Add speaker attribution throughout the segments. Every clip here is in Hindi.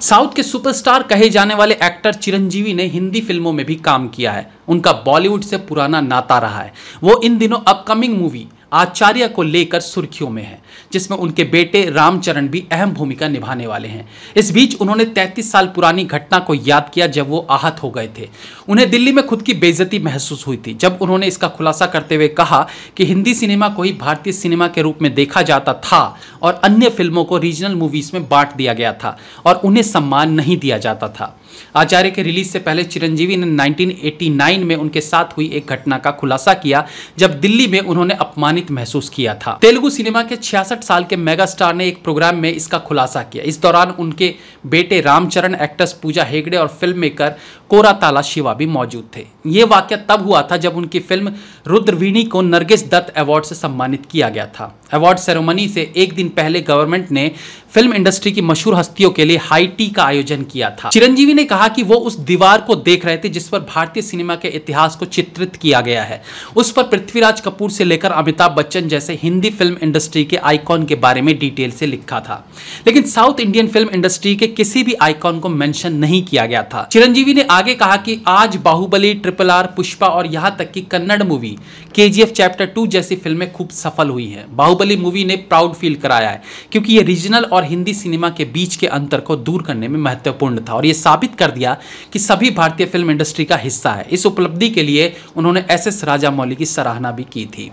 Speaker 1: साउथ के सुपरस्टार कहे जाने वाले एक्टर चिरंजीवी ने हिंदी फ़िल्मों में भी काम किया है। उनका बॉलीवुड से पुराना नाता रहा है। वो इन दिनों अपकमिंग मूवी आचार्य को लेकर सुर्खियों में है, जिसमें उनके बेटे रामचरण भी अहम भूमिका निभाने वाले हैं। इस बीच उन्होंने 33 साल पुरानी घटना को याद किया जब वो आहत हो गए थे। उन्हें दिल्ली में खुद की बेइज्जती महसूस हुई थी, जब उन्होंने इसका खुलासा करते हुए कहा कि हिंदी सिनेमा को ही भारतीय सिनेमा के रूप में देखा जाता था और अन्य फ़िल्मों को रीजनल मूवीज़ में बांट दिया गया था और उन्हें सम्मान नहीं दिया जाता था। आचार्य के रिलीज़ से पहले चिरंजीवी ने 1989 में उनके साथ हुई एक घटना का खुलासा किया, जब दिल्ली में उन्होंने अपमानित महसूस किया था। तेलुगु सिनेमा के छियासठ साल के मेगा स्टार ने एक प्रोग्राम में इसका खुलासा किया। इस दौरान उनके बेटे रामचरण, एक्ट्रेस पूजा हेगड़े और फ़िल्म मेकर कोरा ताला शिवा भी मौजूद थे। ये वाक्य तब हुआ था जब उनकी फ़िल्म रुद्रवीणी को नरगिस दत्त अवार्ड से सम्मानित किया गया था। अवार्ड सेरेमनी से एक दिन पहले गवर्नमेंट ने फ़िल्म इंडस्ट्री की मशहूर हस्तियों के लिए हाई टी का आयोजन किया था। चिरंजीवी ने कहा कि वो उस दीवार को देख रहे थे जिस पर भारतीय सिनेमा के इतिहास को चित्रित किया गया है। उस पर पृथ्वीराज कपूर से लेकर अमिताभ बच्चन जैसे हिंदी फ़िल्म इंडस्ट्री के आइकॉन के बारे में डिटेल से लिखा था। लेकिन साउथ इंडियन फ़िल्म इंडस्ट्री के किसी भी आइकॉन को मेंशन नहीं किया गया था। चिरंजीवी ने आगे कहा कि आज बाहुबली, ट्रिपल आर, पुष्पा और यहाँ तक कि कन्नड़ मूवी के चैप्टर टू जैसी फ़िल्में खूब सफल हुई हैं। बाहुबली मूवी ने प्राउड फील कराया है, क्योंकि ये रीजनल और हिंदी सिनेमा के बीच के अंतर को दूर करने में महत्वपूर्ण था और ये साबित कर दिया कि सभी भारतीय फ़िल्म इंडस्ट्री का हिस्सा है। इस उपलब्धि के लिए उन्होंने एस एस राजा मौली की सराहना भी की थी।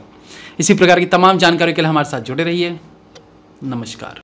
Speaker 1: इसी प्रकार की तमाम जानकारी के लिए हमारे साथ जुड़े रहिए। नमस्कार।